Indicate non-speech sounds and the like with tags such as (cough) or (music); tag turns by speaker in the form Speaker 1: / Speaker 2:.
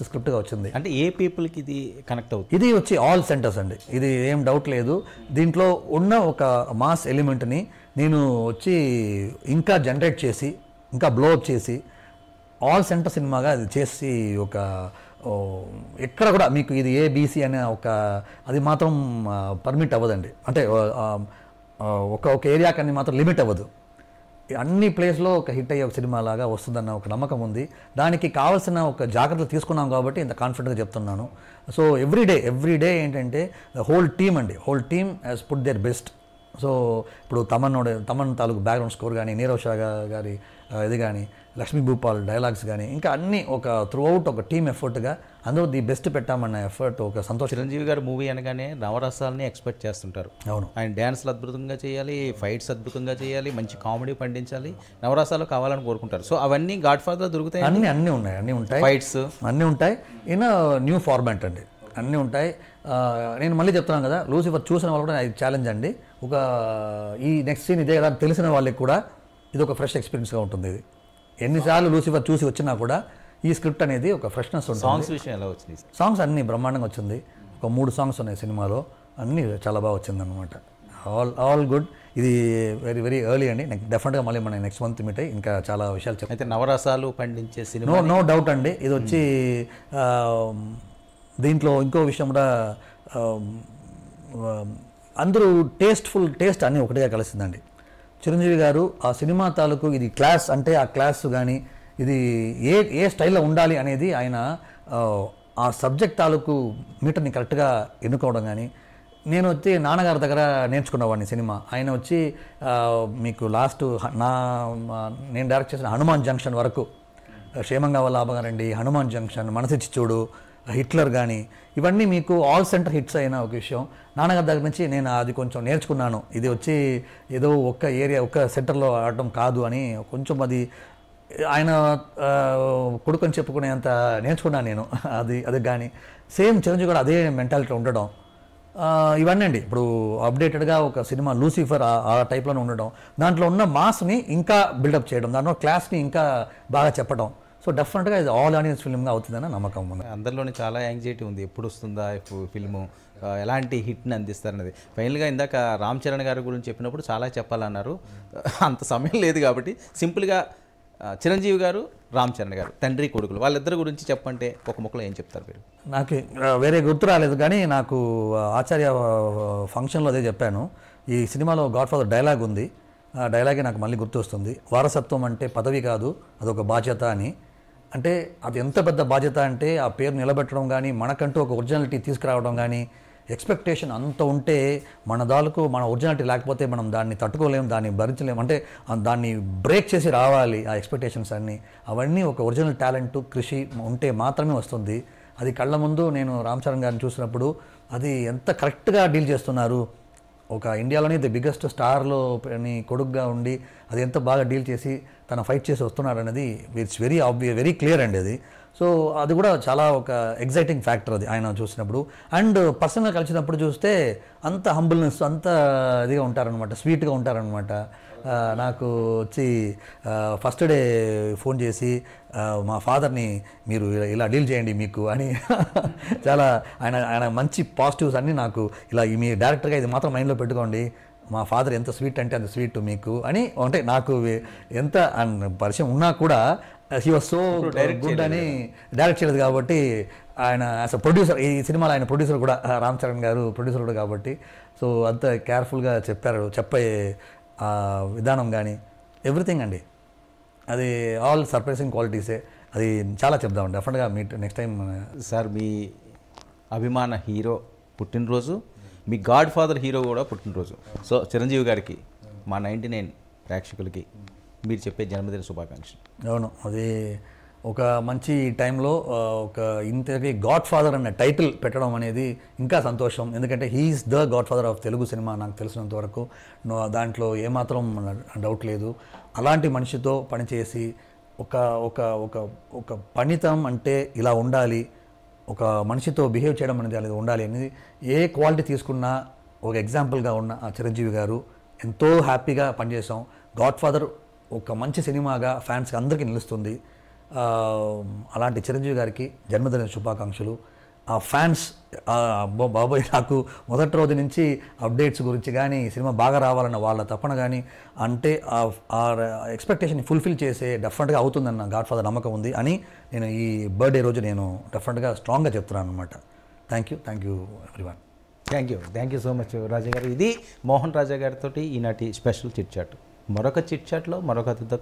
Speaker 1: First స్క్రిప్ట్గా వచ్చింది.
Speaker 2: అంటే ఏ పీపుల్కి ఇది కనెక్ట్ అవుతుంది?
Speaker 1: ఇది వచ్చి ఆల్ సెంటర్స్ అండి. ఇది ఏం డౌట్ లేదు. దీంట్లో ఉన్న ఒక మాస్ ఎలిమెంట్ని నేను వచ్చి ఇంకా జనరేట్ చేసి ఇంకా బ్లోఅప్ చేసి ఆల్ సెంటర్ సినిమాగా అది చేసి ఒక ఎక్కడ కూడా మీకు ఇది ఏ బీసీ అనే ఒక అది మాత్రం పర్మిట్ అవ్వదండి. అంటే ఒక ఒక ఏరియాకి మాత్రం లిమిట్ అవ్వదు. అన్ని ప్లేస్లో ఒక హిట్ అయ్యే ఒక సినిమా లాగా వస్తుందన్న ఒక నమ్మకం ఉంది. దానికి కావాల్సిన ఒక జాగ్రత్తలు తీసుకున్నాం కాబట్టి ఇంత కాన్ఫిడెంట్గా చెప్తున్నాను. So every day every day ఏంటంటే హోల్ టీమ్ అండి. Whole team as put their best so ఇప్పుడు తమన్ తమన్ తాలూకు బ్యాక్గ్రౌండ్ స్కోర్ కానీ నీరవ్ షా గారి ఇది కానీ లక్ష్మీ భూపాల్ డైలాగ్స్ కానీ ఇంకా అన్ని ఒక త్రూ అవుట్ ఒక టీమ్ ఎఫర్ట్గా అందరూ ది బెస్ట్ పెట్టామన్న ఎఫర్ట్ ఒక సంతోషం
Speaker 2: చిరంజీవి గారు మూవీ అనగానే నవరసాలని ఎక్స్పెక్ట్ చేస్తుంటారు.
Speaker 1: అవును.
Speaker 2: ఆయన డ్యాన్స్లు అద్భుతంగా చేయాలి ఫైట్స్ అద్భుతంగా చేయాలి మంచి కామెడీ పండించాలి నవరసాలు కావాలని కోరుకుంటారు. సో అవన్నీ గాడ్ ఫాదర్ దొరుకుతాయి
Speaker 1: అన్నీ అన్నీ ఉన్నాయి అన్నీ ఉంటాయి.
Speaker 2: ఫైట్స్
Speaker 1: అన్నీ ఉంటాయి. ఈయన న్యూ ఫార్మాట్ అండి. అన్నీ ఉంటాయి. నేను మళ్ళీ చెప్తున్నాను కదా లూసిఫర్ చూసిన వాళ్ళు కూడా ఛాలెంజ్ అండి. ఒక ఈ నెక్స్ట్ సీన్ ఇదే కదా తెలిసిన వాళ్ళకి కూడా ఇది ఒక ఫ్రెష్ ఎక్స్పీరియన్స్గా ఉంటుంది ఇది. ఎన్నిసార్లు లూసిఫర్ చూసి వచ్చినా కూడా ఈ స్క్రిప్ట్ అనేది ఒక ఫ్రెష్నెస్ ఉంటుంది.
Speaker 2: సాంగ్స్ విషయం ఎలా వచ్చింది?
Speaker 1: సాంగ్స్ అన్నీ బ్రహ్మాండంగా వచ్చింది. ఒక మూడు సాంగ్స్ ఉన్నాయి సినిమాలో. అన్నీ చాలా బాగా వచ్చింది అనమాట ఆల్ ఆల్ గుడ్ ఇది వెరీ వెరీ ఎర్లీ అండి. నెక్స్ట్ డెఫినెట్గా మళ్ళీ మనం నెక్స్ట్ మంత్ మీట్ అయ్యి ఇంకా చాలా విషయాలు చెప్తాం
Speaker 2: అయితే నవరసాలు పండించే సినిమా
Speaker 1: నో నో డౌట్ అండి. ఇది వచ్చి ఆ, దీంట్లో ఇంకో విషయం కూడా అందరూ టేస్ట్ఫుల్ టేస్ట్ అన్నీ ఒకటిగా కలిసిందండి. చిరంజీవి గారు ఆ సినిమా తాలూకు ఇది క్లాస్ అంటే ఆ క్లాస్ కానీ ఇది ఏ ఏ స్టైల్లో ఉండాలి అనేది ఆయన ఆ, సబ్జెక్ట్ తాలూకు మీటర్ని కరెక్ట్గా ఎన్నుకోవడం కానీ నేను వచ్చి నాన్నగారి దగ్గర నేర్చుకున్నవాడిని సినిమా. ఆయన వచ్చి మీకు లాస్ట్ నా నేను డైరెక్ట్ చేసిన హనుమాన్ జంక్షన్ వరకు క్షేమంగా వల్ల లాభగారండి హనుమాన్ జంక్షన్ మనసిచ్చి చూడు హిట్లర్ కానీ ఇవన్నీ మీకు ఆల్ సెంటర్ హిట్స్ అయిన ఒక విషయం. నాన్నగారి దగ్గర నుంచి నేను అది కొంచెం నేర్చుకున్నాను. ఇది వచ్చి ఏదో ఒక్క ఏరియా ఒక్క సెంటర్లో ఆడటం కాదు అని కొంచెం అది ఆయన ఆ, కొడుకుని చెప్పుకునేంత నేర్చుకున్నాను నేను. (laughs) అది అది కానీ సేమ్ చిరంజీవి కూడా అదే మెంటాలిటీ ఉండడం. ఇవన్నీ అండి. ఇప్పుడు అప్డేటెడ్గా ఒక సినిమా లూసిఫర్ ఆ- ఆ టైప్లోనే ఉండడం. దాంట్లో ఉన్న మాస్ని ఇంకా బిల్డప్ చేయడం. దాంట్లో క్లాస్ని ఇంకా బాగా చెప్పడం. సో డెఫినెట్గా ఇది ఆల్ ఆడియన్స్ ఫిల్మ్గా అవుతుందని నమ్మకం ఉంది.
Speaker 2: అందరిలోని చాలా యాంగ్జైటీ ఉంది. ఎప్పుడు వస్తుందా ఫిల్ము? ఎలాంటి హిట్ని అందిస్తారన్నది. ఫైనల్గా ఇందాక రామ్ చరణ్ గారి గురించి చెప్పినప్పుడు చాలా చెప్పాలన్నారు. (laughs) అంత సమయం లేదు కాబట్టి సింపుల్గా చిరంజీవి గారు రామ్ చరణ్ గారు తండ్రి కొడుకులు వాళ్ళిద్దరి గురించి చెప్పంటే ఒక ముక్కలో ఏం చెప్తారు మీరు?
Speaker 1: నాకు వేరే గుర్తు రాలేదు కానీ నాకు ఆచార్య ఫంక్షన్లో అదే చెప్పాను. ఈ సినిమాలో గాడ్ ఫాదర్ డైలాగ్ ఉంది. ఆ డైలాగే నాకు మళ్ళీ గుర్తు వస్తుంది వారసత్వం అంటే పదవి కాదు అదొక బాధ్యత అని. అంటే అది ఎంత పెద్ద బాధ్యత అంటే ఆ పేరు నిలబెట్టడం కానీ మనకంటూ ఒక ఒరిజినాలిటీ తీసుకురావడం కానీ ఎక్స్పెక్టేషన్ అంత ఉంటే మన దాలకు మన ఒరిజినాలిటీ లేకపోతే మనం దాన్ని తట్టుకోలేం దాన్ని భరించలేము అంటే దాన్ని బ్రేక్ చేసి రావాలి ఆ ఎక్స్పెక్టేషన్స్ అన్నీ. అవన్నీ ఒక ఒరిజినల్ టాలెంట్ కృషి ఉంటే మాత్రమే వస్తుంది. అది కళ్ళ ముందు నేను రామ్ చరణ్ గారిని చూసినప్పుడు అది ఎంత కరెక్ట్గా డీల్ చేస్తున్నారు ఒక ఇండియాలోనే ది బిగ్గెస్ట్ స్టార్లో కొడుగ్గా కొడుకుగా ఉండి అది ఎంత బాగా డీల్ చేసి తన ఫైట్ చేసి వస్తున్నాడు అనేది it's very obvious very clear అండి అది. సో అది కూడా చాలా ఒక ఎగ్జైటింగ్ ఫ్యాక్టర్ అది ఆయన చూసినప్పుడు. అండ్ పర్సనల్గా కలిసినప్పుడు చూస్తే అంత హంబుల్నెస్ అంత ఇదిగా ఉంటారనమాట స్వీట్గా ఉంటారనమాట నాకు వచ్చి ఫస్ట్ డే ఫోన్ చేసి మా ఫాదర్ని మీరు ఇలా- డీల్ చేయండి మీకు అని (laughs) చాలా ఆయన ఆయన మంచి పాజిటివ్స్ అన్నీ నాకు ఇలా మీ డైరెక్టర్గా ఇది మాత్రం మైండ్లో పెట్టుకోండి. మా ఫాదర్ ఎంత స్వీట్ అంటే అంత స్వీట్ మీకు అని అంటే నాకు ఎంత పరిచయం ఉన్నా కూడా హీ వాజ్ సో గుడ్ అని డైరెక్ట్ చేయలేదు కాబట్టి ఆయన యాజ్ అ ప్రొడ్యూసర్ ఈ సినిమాలో ఆయన ప్రొడ్యూసర్ కూడా రామ్ చరణ్ గారు ప్రొడ్యూసర్ కూడా కాబట్టి సో అంత కేర్ఫుల్గా చెప్పారు చెప్పే విధానం కానీ ఎవ్రీథింగ్ అండి. అది ఆల్ సర్ప్రైజింగ్ క్వాలిటీసే. అది చాలా చెప్దాం డెఫినెట్గా మీట్ నెక్స్ట్ టైం
Speaker 2: సార్ మీ అభిమాన హీరో పుట్టినరోజు మీ గాడ్ ఫాదర్ హీరో కూడా పుట్టినరోజు. సో చిరంజీవి గారికి మా నైంటీ నైన్ ప్రేక్షకులకి మీరు చెప్పే జన్మదిన శుభాకాంక్షలు.
Speaker 1: అవును. అది ఒక మంచి టైంలో ఒక ఇంతకి గాడ్ ఫాదర్ అనే టైటిల్ పెట్టడం అనేది ఇంకా సంతోషం. ఎందుకంటే he is the godfather of Telugu cinema నాకు తెలిసినంత వరకు. దాంట్లో ఏమాత్రం డౌట్ లేదు. అలాంటి మనిషితో పనిచేసి ఒక ఒక ఒక ఒక పనితం అంటే ఇలా ఉండాలి. ఒక మనిషితో బిహేవ్ చేయడం అనేది అనేది ఉండాలి అనేది ఏ క్వాలిటీ తీసుకున్నా ఒక ఎగ్జాంపుల్గా ఉన్న ఆ చిరంజీవి గారు ఎంతో హ్యాపీగా పనిచేసాం గాడ్ ఫాదర్ ఒక మంచి సినిమాగా ఫ్యాన్స్కి అందరికీ నిలుస్తుంది. అలాంటి చిరంజీవి గారికి జన్మదిన శుభాకాంక్షలు. ఆ ఫ్యాన్స్ బాబోయ్ నాకు మొదటి రోజు నుంచి అప్డేట్స్ గురించి కానీ సినిమా బాగా రావాలన్న వాళ్ళ తప్పన కానీ అంటే ఆ- ఆ ఎక్స్పెక్టేషన్ ఫుల్ఫిల్ చేసే డెఫినెట్గా అవుతుందన్న గాడ్ ఫాదర్ నమ్మకం ఉంది అని నేను ఈ బర్త్డే రోజు నేను డెఫినెట్గా స్ట్రాంగ్గా చెప్తున్నాను అనమాట thank you thank you everyone.
Speaker 2: Thank you thank you so much Raja గారు ఇది మోహన్ రాజా గారితో ఈనాటి స్పెషల్ చిట్ చాట్ మరొక చిట్ చాట్లో మరొక అతిథితో